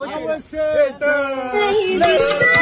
Let's go.